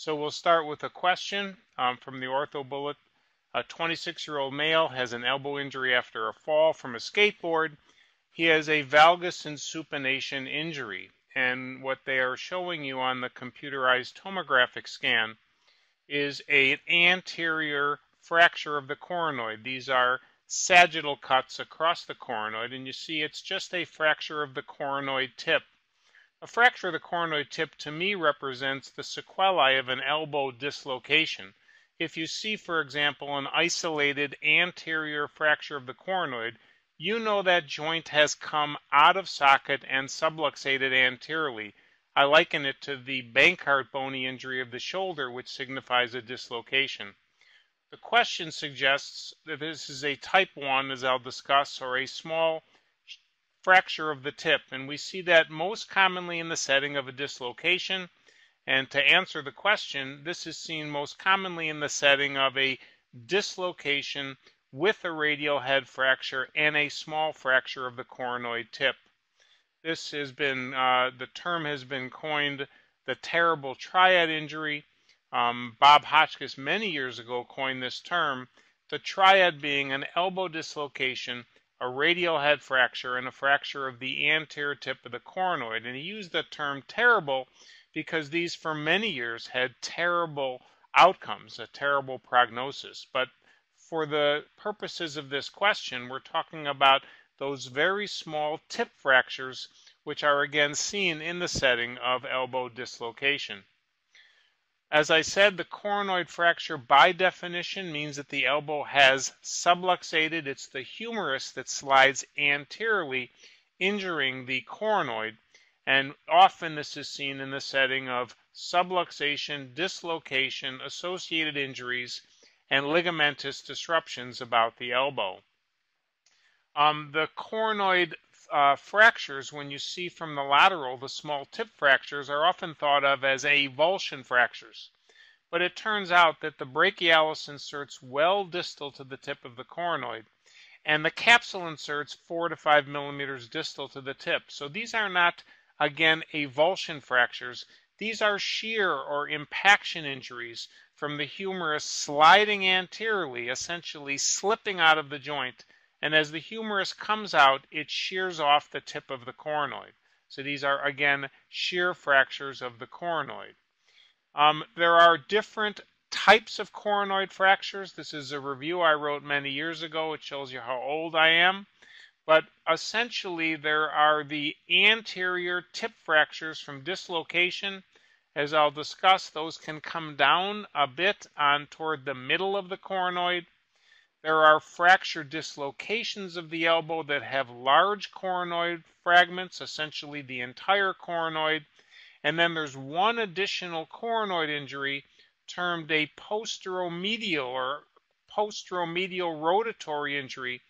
So we'll start with a question um, from the ortho bullet. A 26 year old male has an elbow injury after a fall from a skateboard. He has a valgus and supination injury. And what they are showing you on the computerized tomographic scan is an anterior fracture of the coronoid. These are sagittal cuts across the coronoid, and you see it's just a fracture of the coronoid tip. A fracture of the coronoid tip to me represents the sequelae of an elbow dislocation. If you see, for example, an isolated anterior fracture of the coronoid, you know that joint has come out of socket and subluxated anteriorly. I liken it to the Bankart bony injury of the shoulder, which signifies a dislocation. The question suggests that this is a type 1, as I'll discuss, or a small fracture of the tip. And we see that most commonly in the setting of a dislocation. And to answer the question, this is seen most commonly in the setting of a dislocation with a radial head fracture and a small fracture of the coronoid tip. This has been, uh, the term has been coined the terrible triad injury. Um, Bob Hotchkiss many years ago coined this term, the triad being an elbow dislocation a radial head fracture and a fracture of the anterior tip of the coronoid. And he used the term terrible because these for many years had terrible outcomes, a terrible prognosis. But for the purposes of this question, we're talking about those very small tip fractures, which are again seen in the setting of elbow dislocation. As I said, the coronoid fracture by definition means that the elbow has subluxated. It's the humerus that slides anteriorly, injuring the coronoid. And often this is seen in the setting of subluxation, dislocation, associated injuries, and ligamentous disruptions about the elbow. Um, the coronoid uh, fractures, when you see from the lateral, the small tip fractures are often thought of as avulsion fractures. But it turns out that the brachialis inserts well distal to the tip of the coronoid, and the capsule inserts four to five millimeters distal to the tip. So these are not, again, avulsion fractures. These are shear or impaction injuries from the humerus sliding anteriorly, essentially slipping out of the joint and as the humerus comes out, it shears off the tip of the coronoid. So these are, again, shear fractures of the coronoid. Um, there are different types of coronoid fractures. This is a review I wrote many years ago. It shows you how old I am. But essentially, there are the anterior tip fractures from dislocation. As I'll discuss, those can come down a bit on toward the middle of the coronoid. There are fracture dislocations of the elbow that have large coronoid fragments, essentially the entire coronoid. And then there's one additional coronoid injury termed a posteromedial or posteromedial rotatory injury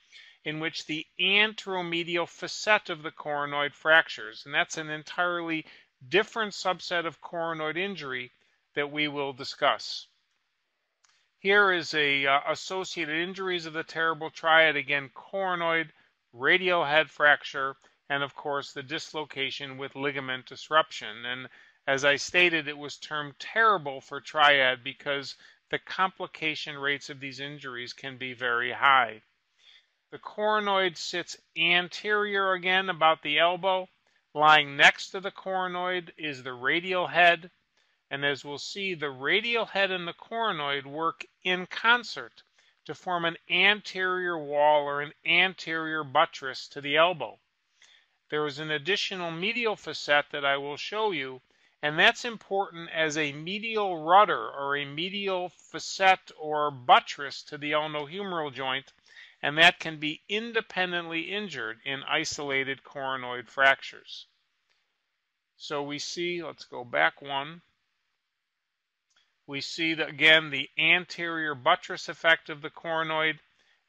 in which the anteromedial facet of the coronoid fractures. And that's an entirely different subset of coronoid injury that we will discuss. Here is a uh, associated injuries of the terrible triad. Again, coronoid, radial head fracture, and of course the dislocation with ligament disruption. And as I stated, it was termed terrible for triad because the complication rates of these injuries can be very high. The coronoid sits anterior again about the elbow. Lying next to the coronoid is the radial head. And as we'll see, the radial head and the coronoid work in concert to form an anterior wall or an anterior buttress to the elbow. There is an additional medial facet that I will show you, and that's important as a medial rudder or a medial facet or buttress to the ulnohumeral joint, and that can be independently injured in isolated coronoid fractures. So we see, let's go back one we see again the anterior buttress effect of the coronoid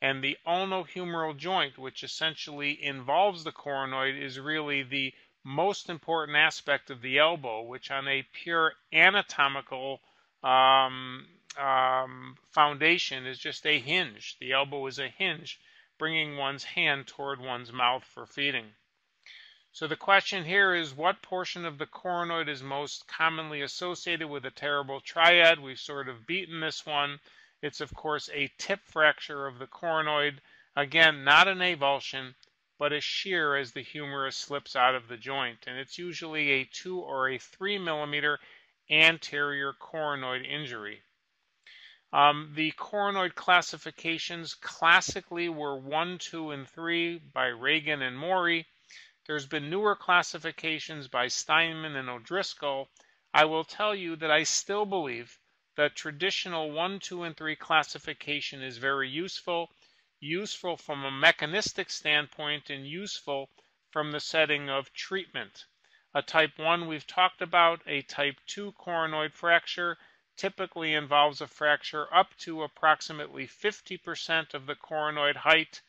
and the ulnohumeral joint, which essentially involves the coronoid, is really the most important aspect of the elbow, which on a pure anatomical um, um, foundation is just a hinge. The elbow is a hinge, bringing one's hand toward one's mouth for feeding. So the question here is what portion of the coronoid is most commonly associated with a terrible triad? We've sort of beaten this one. It's of course a tip fracture of the coronoid. Again, not an avulsion, but a shear as the humerus slips out of the joint. And it's usually a 2 or a 3 millimeter anterior coronoid injury. Um, the coronoid classifications classically were 1, 2, and 3 by Regan and Morrey. There's been newer classifications by Steinman and O'Driscoll. I will tell you that I still believe that traditional 1, 2, and 3 classification is very useful, useful from a mechanistic standpoint, and useful from the setting of treatment. A type 1 we've talked about, a type 2 coronoid fracture typically involves a fracture up to approximately 50% of the coronoid height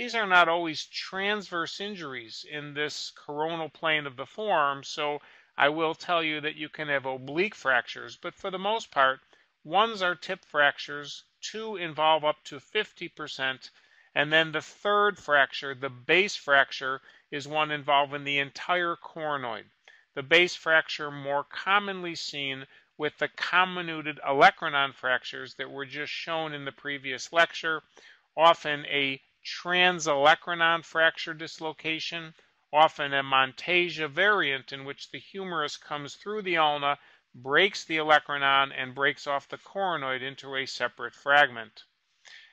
these are not always transverse injuries in this coronal plane of the forearm, so I will tell you that you can have oblique fractures, but for the most part, ones are tip fractures, two involve up to 50%, and then the third fracture, the base fracture, is one involving the entire coronoid. The base fracture more commonly seen with the comminuted olecranon fractures that were just shown in the previous lecture, often a transolecranon fracture dislocation, often a Monteggia variant in which the humerus comes through the ulna, breaks the olecranon, and breaks off the coronoid into a separate fragment.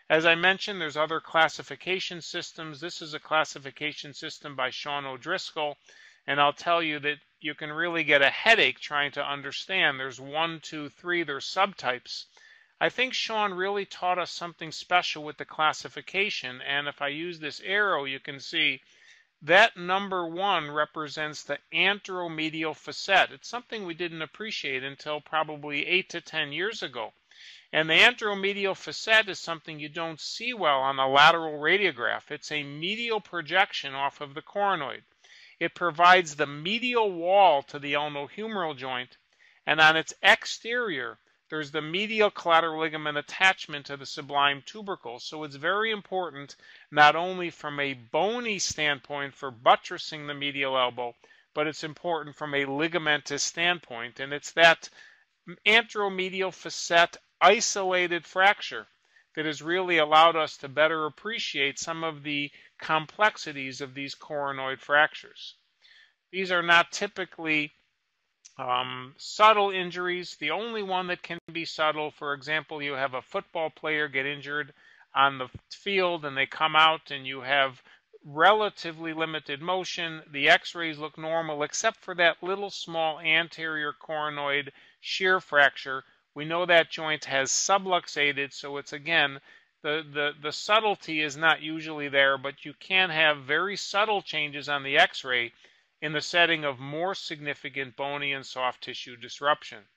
As I mentioned, there's other classification systems. This is a classification system by Shawn O'Driscoll, and I'll tell you that you can really get a headache trying to understand. There's one, two, three, there's subtypes. I think Shawn really taught us something special with the classification. And if I use this arrow, you can see that number one represents the anteromedial facet. It's something we didn't appreciate until probably eight to 10 years ago. And the anteromedial facet is something you don't see well on a lateral radiograph. It's a medial projection off of the coronoid. It provides the medial wall to the ulnohumeral joint, and on its exterior, there's the medial collateral ligament attachment to the sublime tubercle. So it's very important, not only from a bony standpoint for buttressing the medial elbow, but it's important from a ligamentous standpoint. And it's that anteromedial facet isolated fracture that has really allowed us to better appreciate some of the complexities of these coronoid fractures. These are not typically um, subtle injuries, the only one that can be subtle, for example, you have a football player get injured on the field and they come out and you have relatively limited motion. The x-rays look normal except for that little small anterior coronoid shear fracture. We know that joint has subluxated, so it's again, the, the, the subtlety is not usually there, but you can have very subtle changes on the x-ray in the setting of more significant bony and soft tissue disruption.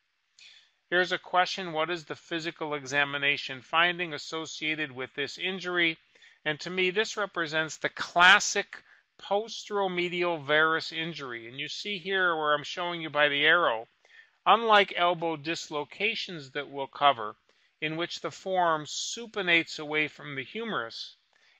Here's a question What is the physical examination finding associated with this injury? And to me, this represents the classic posteromedial varus injury. And you see here where I'm showing you by the arrow, unlike elbow dislocations that we'll cover, in which the forearm supinates away from the humerus,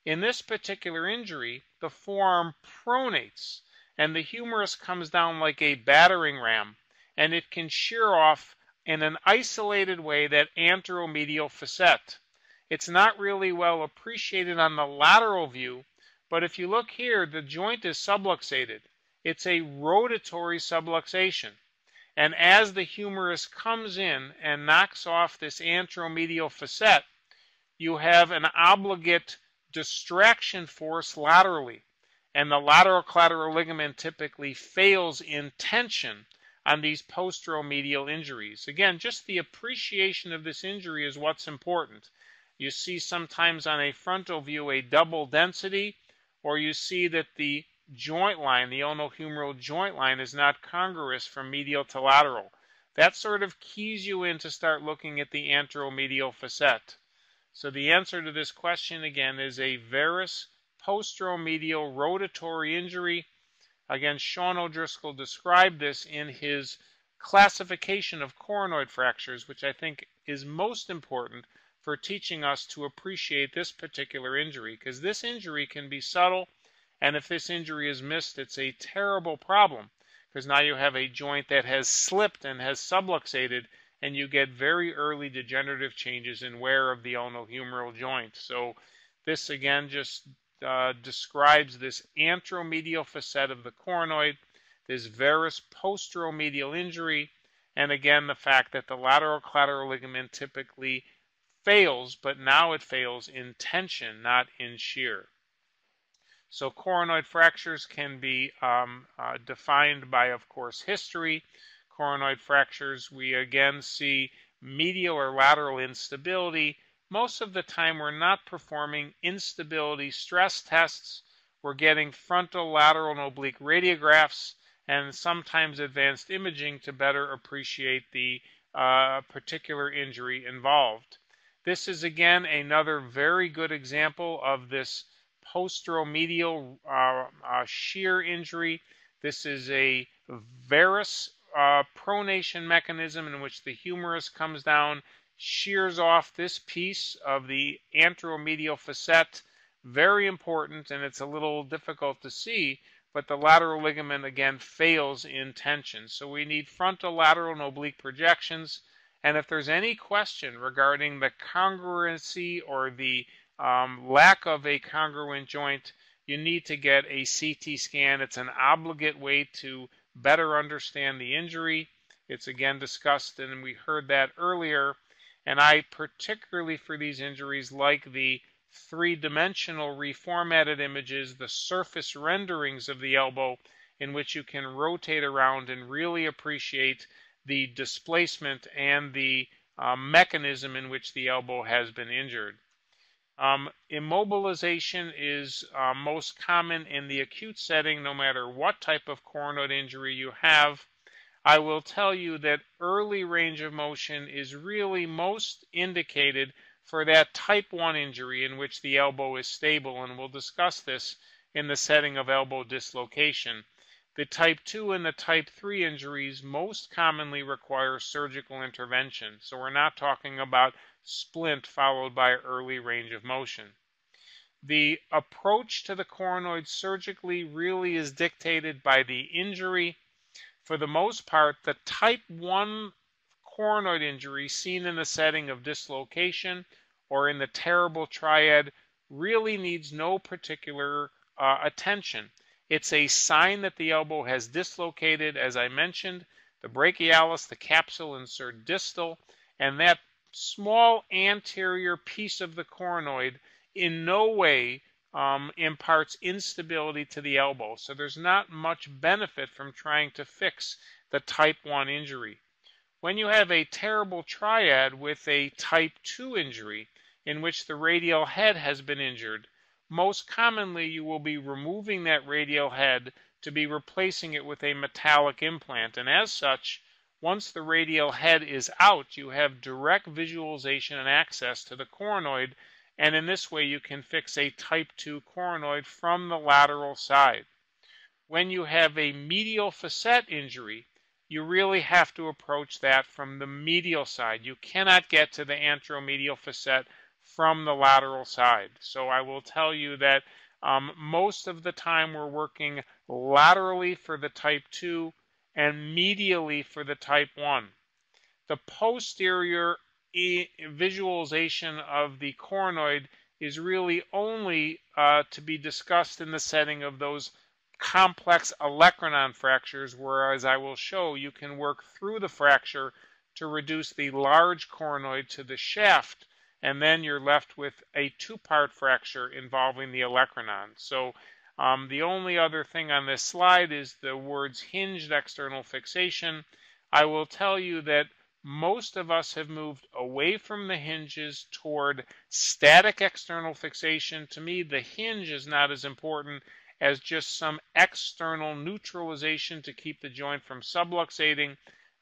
in this particular injury, the forearm pronates and the humerus comes down like a battering ram, and it can shear off in an isolated way that anteromedial facet. It's not really well appreciated on the lateral view, but if you look here, the joint is subluxated. It's a rotatory subluxation. And as the humerus comes in and knocks off this anteromedial facet, you have an obligate distraction force laterally and the lateral collateral ligament typically fails in tension on these posteromedial injuries. Again, just the appreciation of this injury is what's important. You see sometimes on a frontal view a double density, or you see that the joint line, the ulnohumeral joint line, is not congruous from medial to lateral. That sort of keys you in to start looking at the anteromedial facet. So the answer to this question again is a varus posteromedial rotatory injury. Again, Shawn O'Driscoll described this in his classification of coronoid fractures, which I think is most important for teaching us to appreciate this particular injury, because this injury can be subtle And if this injury is missed, it's a terrible problem because now you have a joint that has slipped and has subluxated, and you get very early degenerative changes in wear of the ulnohumeral joint. So this again just uh, describes this anteromedial facet of the coronoid, this varus posteromedial injury, and again the fact that the lateral collateral ligament typically fails, but now it fails in tension, not in shear. So coronoid fractures can be um, uh, defined by, of course, history. Coronoid fractures, we again see medial or lateral instability. Most of the time, we're not performing instability stress tests. We're getting frontal, lateral, and oblique radiographs and sometimes advanced imaging to better appreciate the uh, particular injury involved. This is again another very good example of this posteromedial uh, uh, shear injury. This is a varus uh, pronation mechanism in which the humerus comes down, shears off this piece of the anteromedial facet. Very important, and it's a little difficult to see, but the lateral ligament again fails in tension. So we need frontal, lateral, and oblique projections and if there's any question regarding the congruency or the um, lack of a congruent joint, you need to get a CT scan. It's an obligate way to better understand the injury. It's again discussed, and we heard that earlier. And I particularly for these injuries like the three-dimensional reformatted images, the surface renderings of the elbow, in which you can rotate around and really appreciate the displacement and the uh, mechanism in which the elbow has been injured. Um, immobilization is uh, most common in the acute setting, no matter what type of coronoid injury you have. I will tell you that early range of motion is really most indicated for that type 1 injury in which the elbow is stable, and we'll discuss this in the setting of elbow dislocation. The type 2 and the type 3 injuries most commonly require surgical intervention. So we're not talking about splint followed by early range of motion. The approach to the coronoid surgically really is dictated by the injury. For the most part, the type 1 coronoid injury seen in the setting of dislocation or in the terrible triad really needs no particular uh, attention. It's a sign that the elbow has dislocated, as I mentioned, the brachialis, the capsule insert distal, and that small anterior piece of the coronoid in no way um, imparts instability to the elbow. So there's not much benefit from trying to fix the type 1 injury. When you have a terrible triad with a type 2 injury in which the radial head has been injured, most commonly you will be removing that radial head to be replacing it with a metallic implant. And as such, once the radial head is out, you have direct visualization and access to the coronoid, and in this way you can fix a type 2 coronoid from the lateral side. When you have a medial facet injury, you really have to approach that from the medial side. You cannot get to the anteromedial facet from the lateral side. So I will tell you that um, most of the time we're working laterally for the type 2 and medially for the type 1. The posterior e visualization of the coronoid is really only uh, to be discussed in the setting of those complex olecranon fractures, whereas I will show you can work through the fracture to reduce the large coronoid to the shaft and then you're left with a two-part fracture involving the olecranon. So um, the only other thing on this slide is the words hinged external fixation. I will tell you that most of us have moved away from the hinges toward static external fixation. To me, the hinge is not as important as just some external neutralization to keep the joint from subluxating.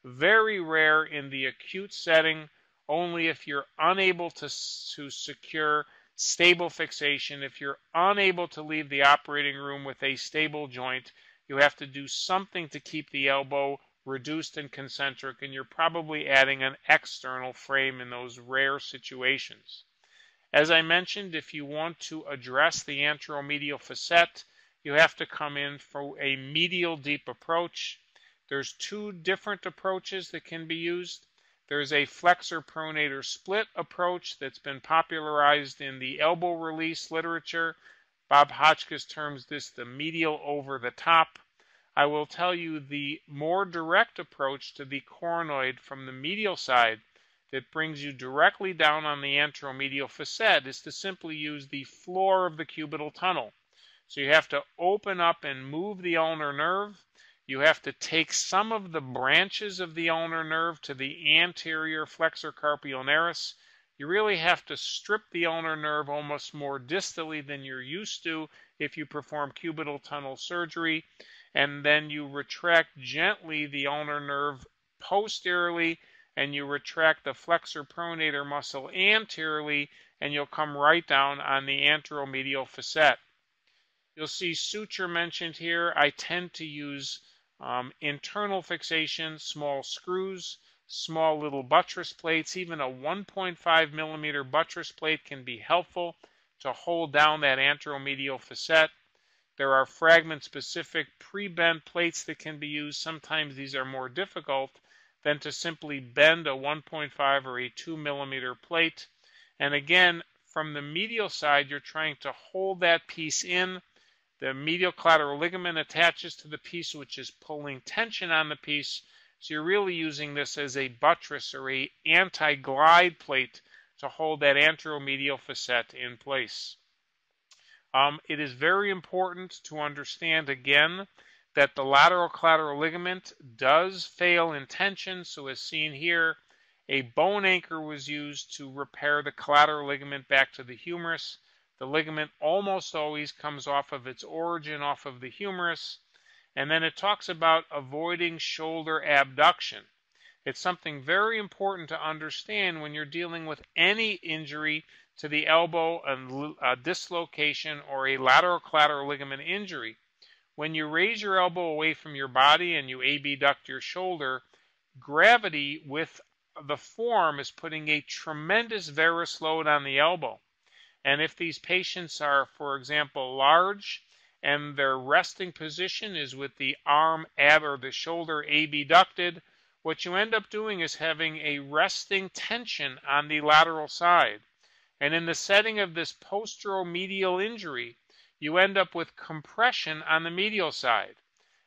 Very rare in the acute setting only if you're unable to, to secure stable fixation. If you're unable to leave the operating room with a stable joint, you have to do something to keep the elbow reduced and concentric, and you're probably adding an external frame in those rare situations. As I mentioned, if you want to address the anteromedial facet, you have to come in for a medial deep approach. There's two different approaches that can be used. There's a flexor pronator split approach that's been popularized in the elbow release literature. Bob Hotchkiss terms this the medial over the top. I will tell you the more direct approach to the coronoid from the medial side that brings you directly down on the anteromedial facet is to simply use the floor of the cubital tunnel. So you have to open up and move the ulnar nerve you have to take some of the branches of the ulnar nerve to the anterior flexor carpi ulnaris. You really have to strip the ulnar nerve almost more distally than you're used to if you perform cubital tunnel surgery. And then you retract gently the ulnar nerve posteriorly and you retract the flexor pronator muscle anteriorly and you'll come right down on the anteromedial facet. You'll see suture mentioned here. I tend to use um, internal fixation, small screws, small little buttress plates, even a 1.5 millimeter buttress plate can be helpful to hold down that anteromedial facet. There are fragment specific pre-bent plates that can be used. Sometimes these are more difficult than to simply bend a 1.5 or a 2 millimeter plate. And again, from the medial side, you're trying to hold that piece in the medial collateral ligament attaches to the piece which is pulling tension on the piece. So you're really using this as a buttress or a anti-glide plate to hold that anteromedial facet in place. Um, it is very important to understand again that the lateral collateral ligament does fail in tension. So as seen here, a bone anchor was used to repair the collateral ligament back to the humerus. The ligament almost always comes off of its origin, off of the humerus. And then it talks about avoiding shoulder abduction. It's something very important to understand when you're dealing with any injury to the elbow, a, uh, dislocation, or a lateral collateral ligament injury. When you raise your elbow away from your body and you abduct your shoulder, gravity with the form is putting a tremendous varus load on the elbow. And if these patients are, for example, large and their resting position is with the arm ab or the shoulder abducted, what you end up doing is having a resting tension on the lateral side. And in the setting of this posteromedial injury, you end up with compression on the medial side.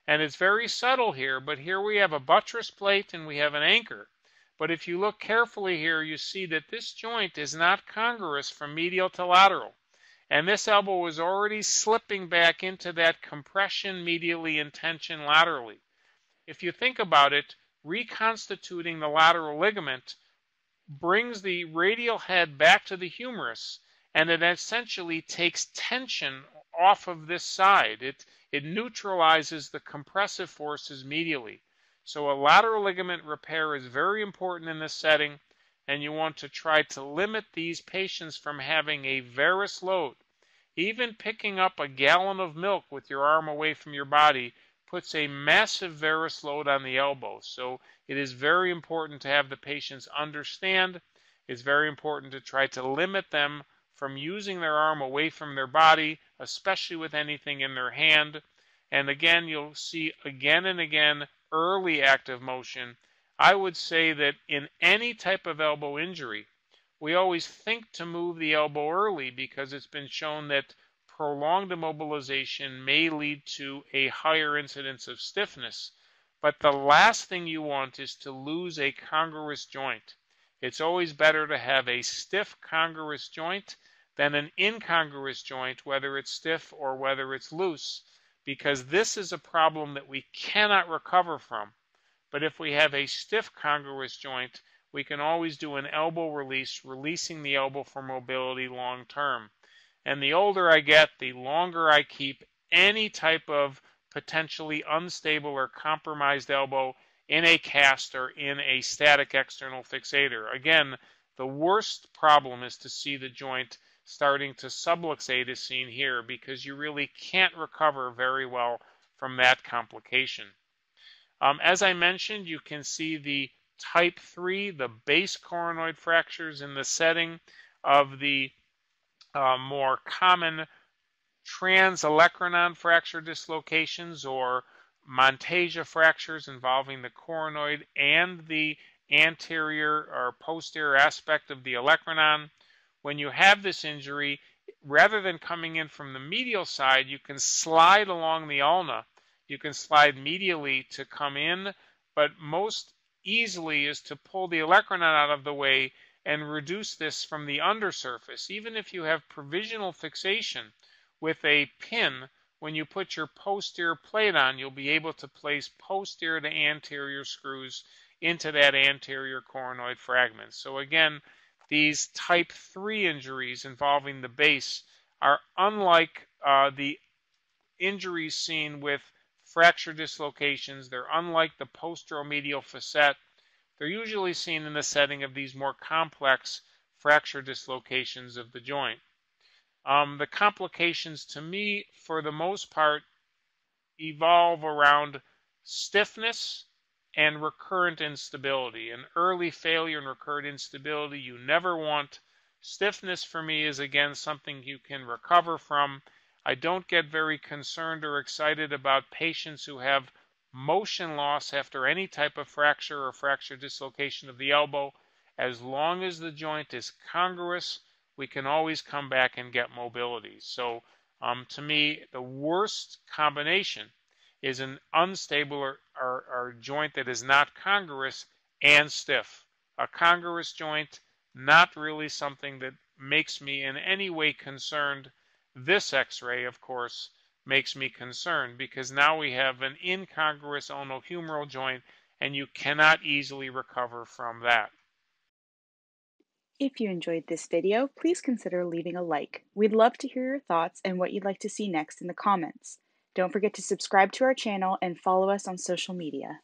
And it's very subtle here, but here we have a buttress plate and we have an anchor. But if you look carefully here, you see that this joint is not congruous from medial to lateral. And this elbow was already slipping back into that compression medially and tension laterally. If you think about it, reconstituting the lateral ligament brings the radial head back to the humerus and it essentially takes tension off of this side. It, it neutralizes the compressive forces medially. So a lateral ligament repair is very important in this setting, and you want to try to limit these patients from having a varus load. Even picking up a gallon of milk with your arm away from your body puts a massive varus load on the elbow. So it is very important to have the patients understand. It's very important to try to limit them from using their arm away from their body, especially with anything in their hand. And again, you'll see again and again early active motion, I would say that in any type of elbow injury, we always think to move the elbow early because it's been shown that prolonged immobilization may lead to a higher incidence of stiffness. But the last thing you want is to lose a congruous joint. It's always better to have a stiff congruous joint than an incongruous joint, whether it's stiff or whether it's loose because this is a problem that we cannot recover from. But if we have a stiff congruous joint, we can always do an elbow release, releasing the elbow for mobility long term. And the older I get, the longer I keep any type of potentially unstable or compromised elbow in a cast or in a static external fixator. Again, the worst problem is to see the joint starting to subluxate is seen here because you really can't recover very well from that complication. Um, as I mentioned, you can see the type 3, the base coronoid fractures in the setting of the uh, more common transolecranon fracture dislocations or Monteggia fractures involving the coronoid and the anterior or posterior aspect of the olecranon. When you have this injury, rather than coming in from the medial side, you can slide along the ulna. You can slide medially to come in, but most easily is to pull the olecranon out of the way and reduce this from the undersurface. Even if you have provisional fixation with a pin, when you put your posterior plate on, you'll be able to place posterior to anterior screws into that anterior coronoid fragment. So again, these type 3 injuries involving the base are unlike uh, the injuries seen with fracture dislocations. They're unlike the posteromedial facet. They're usually seen in the setting of these more complex fracture dislocations of the joint. Um, the complications to me, for the most part, evolve around stiffness and recurrent instability. An early failure and recurrent instability you never want. Stiffness for me is again something you can recover from. I don't get very concerned or excited about patients who have motion loss after any type of fracture or fracture dislocation of the elbow. As long as the joint is congruous we can always come back and get mobility. So um, to me, the worst combination is an unstable or, or, or joint that is not congruous and stiff. A congruous joint, not really something that makes me in any way concerned. This x-ray, of course, makes me concerned because now we have an incongruous ulnohumeral joint and you cannot easily recover from that. If you enjoyed this video, please consider leaving a like. We'd love to hear your thoughts and what you'd like to see next in the comments. Don't forget to subscribe to our channel and follow us on social media.